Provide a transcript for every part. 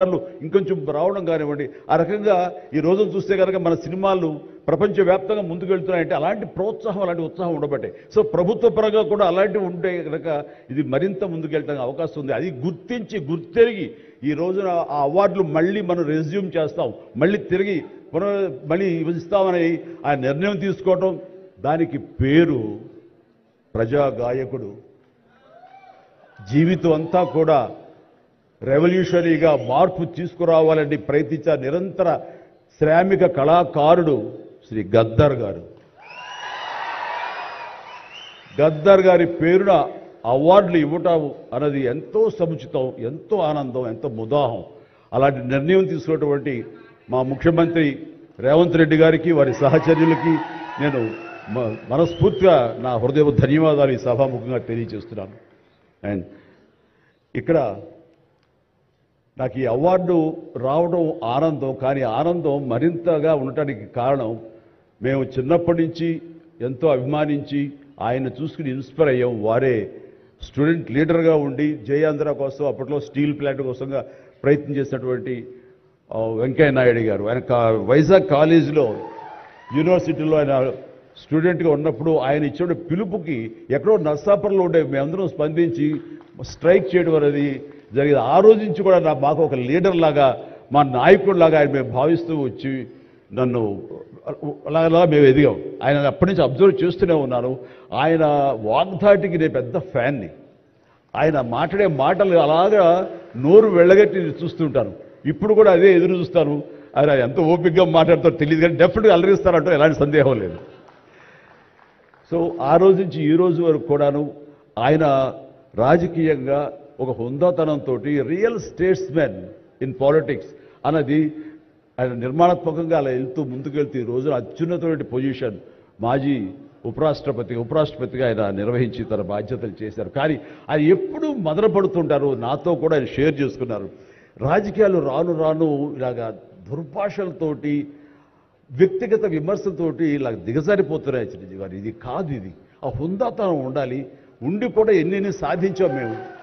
సార్లు ఇంకొంచెం రావడం కానివ్వండి. ఆ రకంగా ఈ రోజు చూస్తే కనుక మన సినిమాలు ప్రపంచవ్యాప్తంగా ముందుకు వెళ్తున్నాయంటే అలాంటి ప్రోత్సాహం అలాంటి ఉత్సాహం ఉండబట్టే. సో ప్రభుత్వ పరంగా కూడా అలాంటివి ఉంటే కనుక ఇది మరింత ముందుకు వెళ్ళడానికి అవకాశం ఉంది. అది గుర్తించి గుర్తెరిగి ఈ రోజున ఆ అవార్డులు మళ్ళీ మనం రెజ్యూమ్ చేస్తాం. మళ్ళీ తిరిగి పునః మళ్ళీ ఇస్తామని ఆ నిర్ణయం తీసుకోవటం. దానికి పేరు ప్రజా గాయకుడు జీవితం అంతా కూడా రెవల్యూషనరీగా మార్పు తీసుకురావాలని ప్రయత్నించే నిరంతర శ్రామిక కళాకారుడు శ్రీ గద్దర్ గారు. గద్దర్ గారి పేరున అవార్డులు ఇవ్వటం అన్నది ఎంతో సముచితం ఎంతో ఆనందం ఎంతో ముదాహం. అలాంటి నిర్ణయం తీసుకున్నటువంటి మా ముఖ్యమంత్రి రేవంత్ రెడ్డి గారికి వారి సహచర్యులకి నేను మనస్ఫూర్తిగా నా హృదయ ధన్యవాదాలు ఈ సభాముఖంగా తెలియజేస్తున్నాను. అండ్ ఇక్కడ నాకు ఈ అవార్డు రావడం ఆనందం కానీ ఆనందం మరింతగా ఉండటానికి కారణం మేము చిన్నప్పటి నుంచి ఎంతో అభిమానించి ఆయన చూసుకుని ఇన్స్పైర్ అయ్యాం. వారే స్టూడెంట్ లీడర్గా ఉండి జయాంధ్ర కోసం అప్పట్లో స్టీల్ ప్లాంట్ కోసంగా ప్రయత్నం చేసినటువంటి వెంకయ్య నాయుడు గారు. ఆయన వైజాగ్ కాలేజీలో యూనివర్సిటీలో ఆయన స్టూడెంట్గా ఉన్నప్పుడు ఆయన ఇచ్చిన పిలుపుకి ఎక్కడో నర్సాపురంలో ఉండే మేమందరం స్పందించి స్ట్రైక్ చేయడం అనేది జరిగింది. ఆ రోజు నుంచి కూడా నా మాకు ఒక లీడర్ లాగా మా నాయకుడిలాగా ఆయన మేము భావిస్తూ వచ్చి నన్ను అలా మేము ఎదిగాం. ఆయన అప్పటి నుంచి అబ్జర్వ్ చేస్తూనే ఉన్నాను ఆయన వాగ్ధాటికి నేను పెద్ద ఫ్యాన్ని. ఆయన మాట్లాడే మాటలు అలాగా నోరు వెళ్ళగట్టి చూస్తుంటాను ఇప్పుడు కూడా అదే ఎదురు చూస్తాను. ఆయన ఎంత ఓపికగా మాట్లాడతారో తెలియదు కానీ డెఫినెట్గా అలరిస్తారంటూ ఎలాంటి సందేహం లేదు. సో ఆ రోజు నుంచి ఈ రోజు వరకు కూడాను ఆయన రాజకీయంగా ఒక హుందాతనంతో రియల్ స్టేట్స్మెన్ ఇన్ పాలిటిక్స్ అన్నది ఆయన నిర్మాణాత్మకంగా అలా వెళ్తూ ముందుకెళ్తూ ఈ రోజున అత్యున్నతమైన పొజిషన్ మాజీ ఉపరాష్ట్రపతి ఉపరాష్ట్రపతిగా ఆయన నిర్వహించి తన బాధ్యతలు చేశారు. కానీ ఆయన ఎప్పుడూ మదనపడుతుంటారు. నాతో కూడా ఆయన షేర్ చేసుకున్నారు. రాజకీయాలు రాను రాను ఇలాగా దుర్భాషలతోటి వ్యక్తిగత విమర్శలతోటి ఇలా దిగజారిపోతున్నాయి చిరంజీవి గారు. ఇది కాదు ఇది. ఆ హుందాతనం ఉండాలి. ఉండి కూడా ఎన్ని సాధించాం మేము?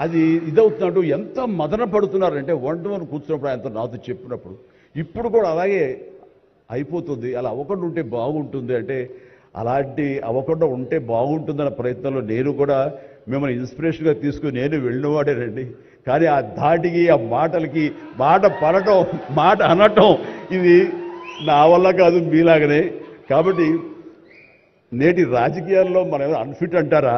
అది ఇదవుతున్నాడు. ఎంత మదన పడుతున్నారంటే వన్ టు వన్ కూర్చున్నప్పుడు ఆయనతో నాతో చెప్పినప్పుడు. ఇప్పుడు కూడా అలాగే అయిపోతుంది. అలా అవ్వకుండా ఉంటే బాగుంటుంది అంటే అలాంటి అవ్వకుండా ఉంటే బాగుంటుందన్న ప్రయత్నంలో నేను కూడా మిమ్మల్ని ఇన్స్పిరేషన్గా తీసుకుని నేను వెళ్ళినవాడేనండి కానీ ఆ ధాటికి ఆ మాటలకి మాట పడటం మాట అనటం ఇది నా వల్ల కాదు మీలాగనే. కాబట్టి నేటి రాజకీయాల్లో మనం అన్ఫిట్ అంటారా?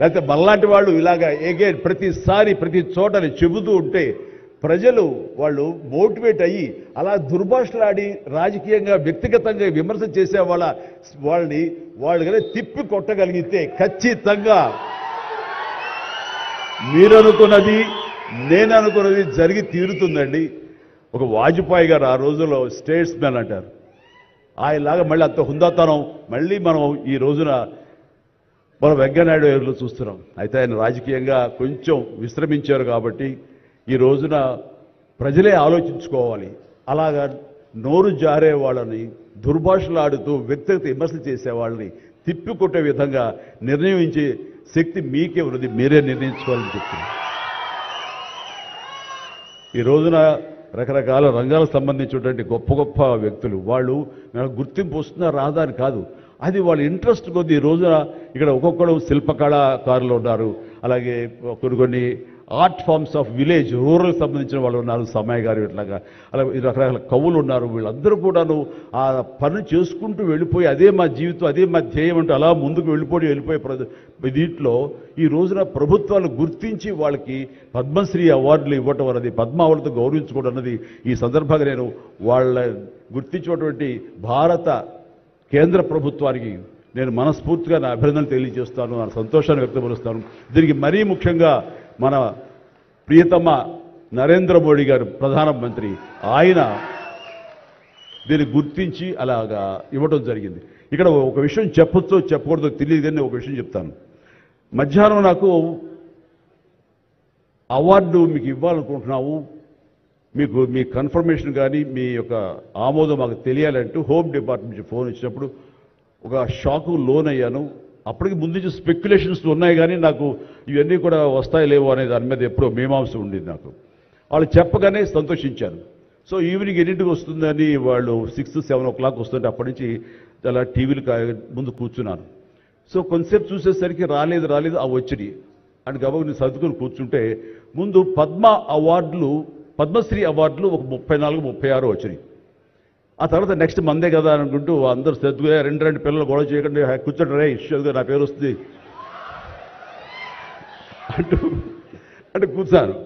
లేకపోతే మనలాంటి వాళ్ళు ఇలాగా ఏగే ప్రతిసారి ప్రతి చోటని చెబుతూ ఉంటే ప్రజలు వాళ్ళు మోటివేట్ అయ్యి అలా దుర్భాషలాడి రాజకీయంగా వ్యక్తిగతంగా విమర్శ చేసే వాళ్ళ వాళ్ళని వాళ్ళు తిప్పి కొట్టగలిగితే ఖచ్చితంగా మీరు అనుకున్నది నేను అనుకున్నది జరిగి తీరుతుందండి. ఒక వాజ్పేయి గారు ఆ రోజుల్లో స్టేట్స్ మ్యాన్ అంటారు. ఆయనలాగా మళ్ళీ అంత హుందాతనం మళ్ళీ మనం ఈ రోజున మనం వెంకయ్యనాయుడు గారిలో చూస్తున్నాం. అయితే ఆయన రాజకీయంగా కొంచెం విశ్రమించారు కాబట్టి ఈ రోజున ప్రజలే ఆలోచించుకోవాలి. అలాగా నోరు జారే వాళ్ళని దుర్భాషలాడుతూ వ్యక్తిగత విమర్శలు చేసే వాళ్ళని తిప్పికొట్టే విధంగా నిర్ణయించే శక్తి మీకే ఉన్నది. మీరే నిర్ణయించుకోవాలని చెప్తున్నారు ఈ రోజున రకరకాల రంగాలకు సంబంధించినటువంటి గొప్ప గొప్ప వ్యక్తులు వాళ్ళు గుర్తింపు వస్తుందా రాదా అని కాదు. అది వాళ్ళ ఇంట్రెస్ట్ కొద్ది ఈ రోజున ఇక్కడ ఒక్కొక్కరు శిల్పకళాకారులు ఉన్నారు అలాగే కొన్ని కొన్ని art forms of village rural సంబంధించిన వాళ్ళు ఉన్నారు సమయ గారు ఇట్లాగా అలా రకరకాల కవులు ఉన్నారు వీళ్ళందరూ కూడాను ఆ పని చేసుకుంటూ వెళ్ళిపోయి అదే మా జీవితం అదే మా ధ్యేయం అంటే అలా ముందుకు వెళ్ళిపోయి వెళ్ళిపోయే ప్ర- దీంట్లో ఈ రోజున ప్రభుత్వాలు గుర్తించి వాళ్ళకి పద్మశ్రీ అవార్డులు ఇవ్వటం అన్నది పద్మ అవార్డుతో గౌరవించుకోవడం అన్నది ఈ సందర్భంగా నేను వాళ్ళ గుర్తించినటువంటి భారత కేంద్ర ప్రభుత్వానికి నేను మనస్ఫూర్తిగా నా అభినందనలు తెలియజేస్తాను నా సంతోషాన్ని వ్యక్తపరుస్తాను. దీనికి మరీ ముఖ్యంగా మన ప్రియతమ నరేంద్ర మోడీ గారు ప్రధానమంత్రి ఆయన దీన్ని గుర్తించి అలాగా ఇవ్వడం జరిగింది. ఇక్కడ ఒక విషయం చెప్పొచ్చో చెప్పకూడదో తెలియదు కానీ ఒక విషయం చెప్తాను. మధ్యాహ్నం నాకు అవార్డు మీకు ఇవ్వాలనుకుంటున్నావు మీకు మీ కన్ఫర్మేషన్ కానీ మీ యొక్క ఆమోదం మాకు తెలియాలంటూ హోమ్ డిపార్ట్మెంట్ నుంచి ఫోన్ ఇచ్చినప్పుడు ఒక షాకు లోన్ అయ్యాను. అప్పటికి ముందు నుంచి స్పెక్యులేషన్స్ ఉన్నాయి కానీ నాకు ఇవన్నీ కూడా వస్తాయి లేవు అనే దాని మీద ఎప్పుడో మీమాంస ఉండేది నాకు. వాళ్ళు చెప్పగానే సంతోషించాను సో ఈవినింగ్ ఎన్నింటికి వస్తుందని వాళ్ళు సిక్స్ సెవెన్ ఓ క్లాక్ వస్తుంటే అప్పటి నుంచి అలా టీవీలు ముందు కూర్చున్నాను. సో కొంతసేపు చూసేసరికి రాలేదు రాలేదు ఆ వచ్చినాయి అని గబగ నేను సర్దుకొని కూర్చుంటే ముందు పద్మ అవార్డులు పద్మశ్రీ అవార్డులు ఒక ముప్పై నాలుగు ముప్పై ఆరు వచ్చినాయి. ఆ తర్వాత నెక్స్ట్ మందే కదా అనుకుంటూ అందరూ సర్దుగా రెండు రెండు పిల్లలు గొడవ చేయకండి కూర్చోండి రే ఇష్యూగా నా పేరు వస్తుంది. అంటూ అంటే కూర్చాను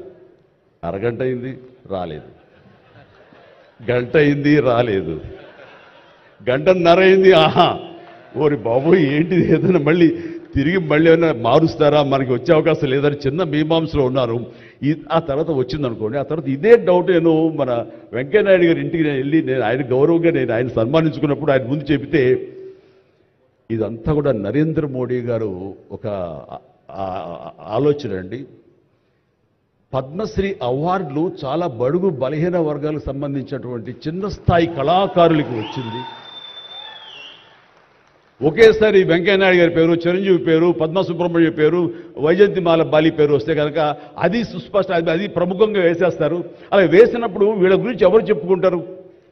అరగంట అయింది రాలేదు. గంట అయింది రాలేదు. గంటన్నర అయింది ఆహా. ఓరి బాబు ఏంటిది? ఏదైనా మళ్ళీ తిరిగి మళ్ళీ ఏమైనా మారుస్తారా? మనకి వచ్చే అవకాశం లేదని చిన్న మీమాంసలో ఉన్నారు. ఈ ఆ తర్వాత వచ్చింది అనుకోండి ఆ తర్వాత ఇదే డౌట్ నేను మన వెంకయ్యనాయుడు గారి ఇంటికి నేను వెళ్ళి నేను ఆయన గౌరవంగా నేను ఆయన సన్మానించుకున్నప్పుడు ఆయన ముందు చెబితే ఇదంతా కూడా నరేంద్ర మోడీ గారు ఒక ఆలోచన అండి. పద్మశ్రీ అవార్డులు చాలా బడుగు బలహీన వర్గాలకు సంబంధించినటువంటి చిన్న స్థాయి కళాకారులకు వచ్చింది. ఒకేసారి వెంకయ్యనాయుడు గారి పేరు చిరంజీవి పేరు పద్మసుబ్రహ్మణ్య పేరు వైజంతిమాల బాలి పేరు వస్తే కనుక అది సుస్పష్ట అది ప్రముఖంగా వేసేస్తారు. అలా వేసినప్పుడు వీళ్ళ గురించి ఎవరు చెప్పుకుంటారు?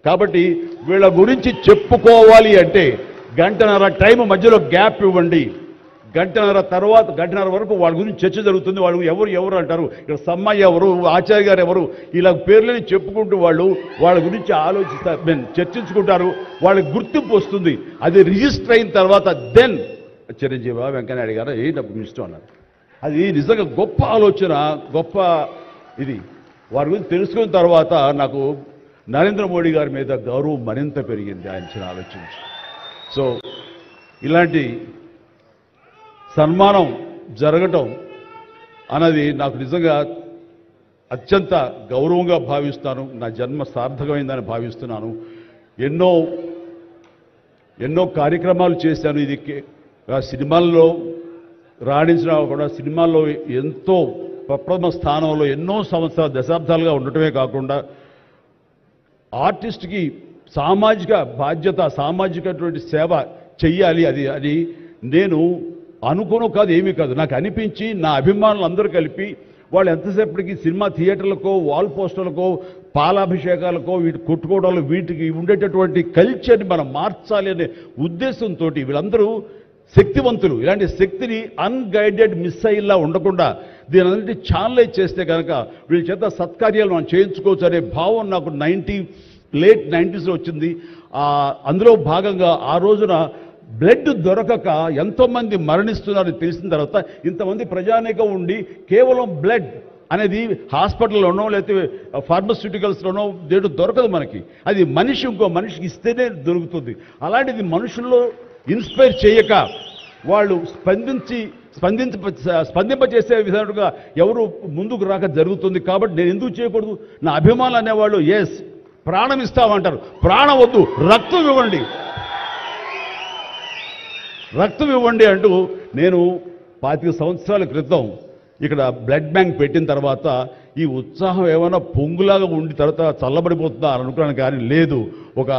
కాబట్టి వీళ్ళ గురించి చెప్పుకోవాలి అంటే గంటన్నర టైం మధ్యలో గ్యాప్ ఇవ్వండి. గంటన్నర తర్వాత గంటన్నర వరకు వాళ్ళ గురించి చర్చ జరుగుతుంది. వాళ్ళు ఎవరు ఎవరు అంటారు? ఇక్కడ సమ్మయ్య ఎవరు ఆచార్య గారు ఎవరు? ఇలా పేర్లని చెప్పుకుంటూ వాళ్ళు వాళ్ళ గురించి ఆలోచిస్తారు. మేము చర్చించుకుంటారు. వాళ్ళకి గుర్తింపు వస్తుంది. అది రిజిస్టర్ అయిన తర్వాత దెన్ చిరంజీవి వెంకయ్యనాయుడు గారు ఏ డబ్బు ఇష్టం అన్నారు. అది నిజంగా గొప్ప ఆలోచన గొప్ప ఇది. వారి గురించి తెలుసుకున్న తర్వాత నాకు నరేంద్ర మోడీ గారి మీద గౌరవం మరింత పెరిగింది ఆయన చిన్న ఆలోచించి సో ఇలాంటి సన్మానం జరగటం అన్నది నాకు నిజంగా అత్యంత గౌరవంగా భావిస్తాను. నా జన్మ సార్థకమైందని భావిస్తున్నాను. ఎన్నో ఎన్నో కార్యక్రమాలు చేశాను. ఇది ఆ సినిమాల్లో రాణించిన కూడా సినిమాల్లో ఎంతో ప్రప్రథమ స్థానంలో ఎన్నో సంవత్సరాలు దశాబ్దాలుగా ఉండటమే కాకుండా ఆర్టిస్ట్కి సామాజిక బాధ్యత సామాజికటువంటి సేవ చెయ్యాలి అది అని నేను అనుకోను కాదు ఏమీ కాదు. నాకు అనిపించి నా అభిమానులు అందరూ కలిపి వాళ్ళు ఎంతసేపటికి సినిమా థియేటర్లకో వాల్ పోస్టర్లకో పాలాభిషేకాలకో వీటి కొట్టుకోవడాలు వీటికి ఉండేటటువంటి కల్చర్ని మనం మార్చాలి అనే ఉద్దేశంతో వీళ్ళందరూ శక్తివంతులు. ఇలాంటి శక్తిని అన్గైడెడ్ మిస్సైల్లా ఉండకుండా దీని అన్నిటి ఛానలైజ్ చేస్తే కనుక వీళ్ళ చేత సత్కార్యాలు మనం చేయించుకోవచ్చు అనే భావం నాకు నైంటీ లేట్ నైంటీస్లో వచ్చింది. అందులో భాగంగా ఆ రోజున బ్లడ్ దొరకక ఎంతోమంది మరణిస్తున్నారని తెలిసిన తర్వాత ఇంతమంది ప్రజానీకం ఉండి కేవలం బ్లడ్ అనేది హాస్పిటల్లోనో లేకపోతే ఫార్మస్యూటికల్స్లోనో దేడు దొరకదు మనకి. అది మనిషి ఇంకో మనిషికి ఇస్తేనే దొరుకుతుంది. అలాంటిది మనుషుల్లో ఇన్స్పైర్ చేయక వాళ్ళు స్పందించి స్పందించ స్పందింపచేసే విధంగా ఎవరు ముందుకు రాక జరుగుతుంది కాబట్టి నేను ఎందుకు చేయకూడదు? నా అభిమానులు అనేవాళ్ళు ఎస్ ప్రాణం ఇస్తామంటారు. ప్రాణం వద్దు రక్తం ఇవ్వండి. రక్తం ఇవ్వండి అంటూ నేను పాతిక సంవత్సరాల క్రితం ఇక్కడ బ్లడ్ బ్యాంక్ పెట్టిన తర్వాత ఈ ఉత్సాహం ఏమైనా పొంగులాగా ఉండి తర్వాత చల్లబడిపోతుందా అని అనుకున్నాను కానీ లేదు. ఒక